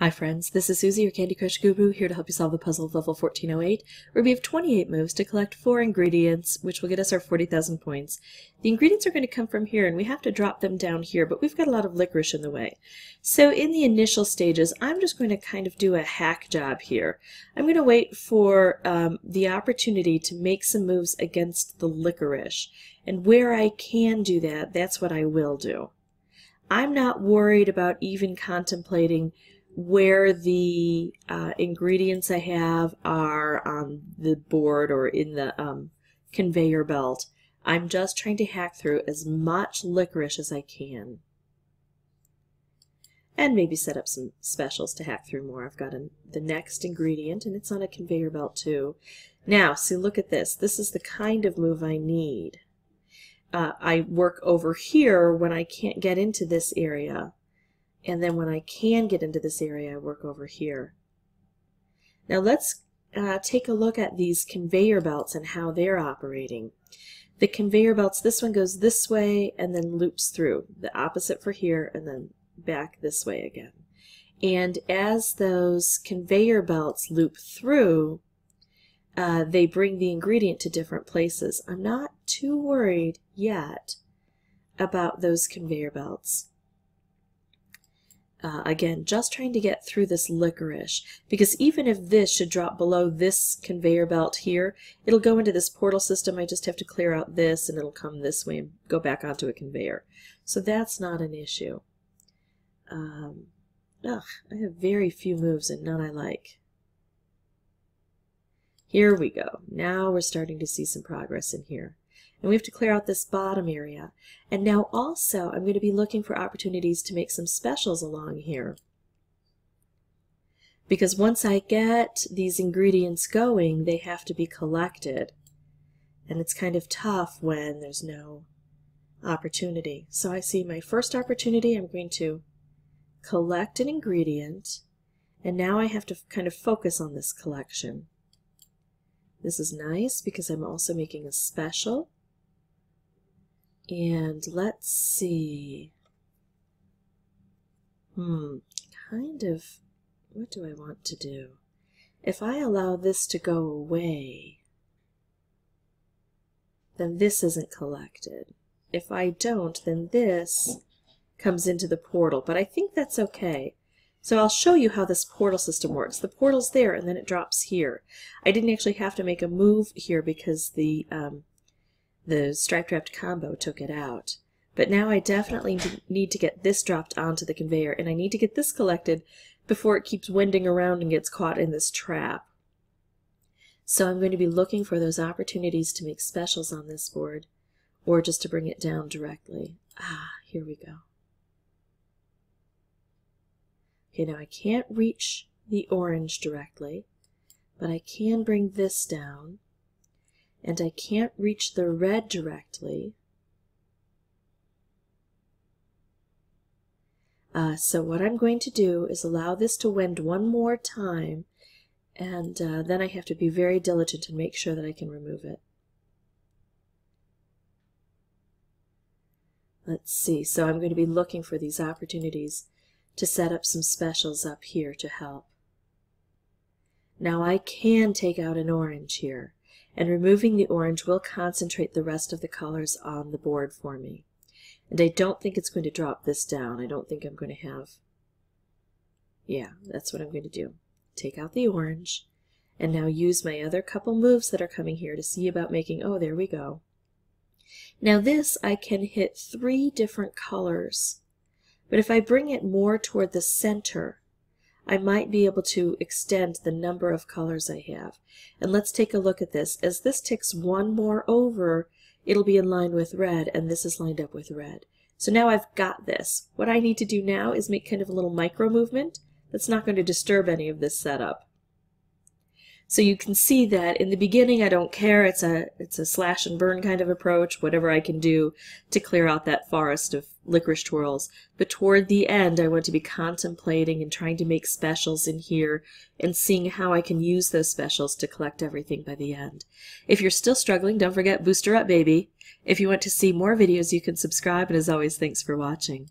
Hi friends, this is Suzy, your Candy Crush Guru, here to help you solve the puzzle of level 1408, where we have 28 moves to collect 4 ingredients, which will get us our 40,000 points. The ingredients are going to come from here, and we have to drop them down here, but we've got a lot of licorice in the way. So in the initial stages, I'm just going to kind of do a hack job here. I'm going to wait for um, the opportunity to make some moves against the licorice, and where I can do that, that's what I will do. I'm not worried about even contemplating where the uh, ingredients I have are on the board or in the um, conveyor belt. I'm just trying to hack through as much licorice as I can. And maybe set up some specials to hack through more. I've got a, the next ingredient, and it's on a conveyor belt too. Now, see, look at this. This is the kind of move I need. Uh, I work over here when I can't get into this area and then when I can get into this area, I work over here. Now let's uh, take a look at these conveyor belts and how they're operating. The conveyor belts, this one goes this way and then loops through. The opposite for here and then back this way again. And as those conveyor belts loop through, uh, they bring the ingredient to different places. I'm not too worried yet about those conveyor belts. Uh, again, just trying to get through this licorice, because even if this should drop below this conveyor belt here, it'll go into this portal system. I just have to clear out this, and it'll come this way and go back onto a conveyor. So that's not an issue. Um, ugh, I have very few moves and none I like. Here we go. Now we're starting to see some progress in here. And we have to clear out this bottom area. And now also I'm going to be looking for opportunities to make some specials along here. Because once I get these ingredients going, they have to be collected. And it's kind of tough when there's no opportunity. So I see my first opportunity, I'm going to collect an ingredient, and now I have to kind of focus on this collection. This is nice because I'm also making a special. And let's see. Hmm, kind of, what do I want to do? If I allow this to go away, then this isn't collected. If I don't, then this comes into the portal, but I think that's okay. So I'll show you how this portal system works. The portal's there and then it drops here. I didn't actually have to make a move here because the um, the striped wrapped combo took it out. But now I definitely need to get this dropped onto the conveyor, and I need to get this collected before it keeps winding around and gets caught in this trap. So I'm going to be looking for those opportunities to make specials on this board, or just to bring it down directly. Ah, here we go. Okay, now I can't reach the orange directly, but I can bring this down and I can't reach the red directly. Uh, so what I'm going to do is allow this to wind one more time and uh, then I have to be very diligent and make sure that I can remove it. Let's see, so I'm going to be looking for these opportunities to set up some specials up here to help. Now I can take out an orange here and removing the orange will concentrate the rest of the colors on the board for me. And I don't think it's going to drop this down. I don't think I'm going to have, yeah, that's what I'm going to do. Take out the orange, and now use my other couple moves that are coming here to see about making, oh, there we go. Now this, I can hit three different colors, but if I bring it more toward the center, I might be able to extend the number of colors I have. And let's take a look at this. As this ticks one more over, it'll be in line with red, and this is lined up with red. So now I've got this. What I need to do now is make kind of a little micro movement that's not going to disturb any of this setup. So you can see that in the beginning I don't care, it's a, it's a slash and burn kind of approach, whatever I can do to clear out that forest of licorice twirls. But toward the end I want to be contemplating and trying to make specials in here and seeing how I can use those specials to collect everything by the end. If you're still struggling, don't forget Booster Up Baby. If you want to see more videos you can subscribe and as always thanks for watching.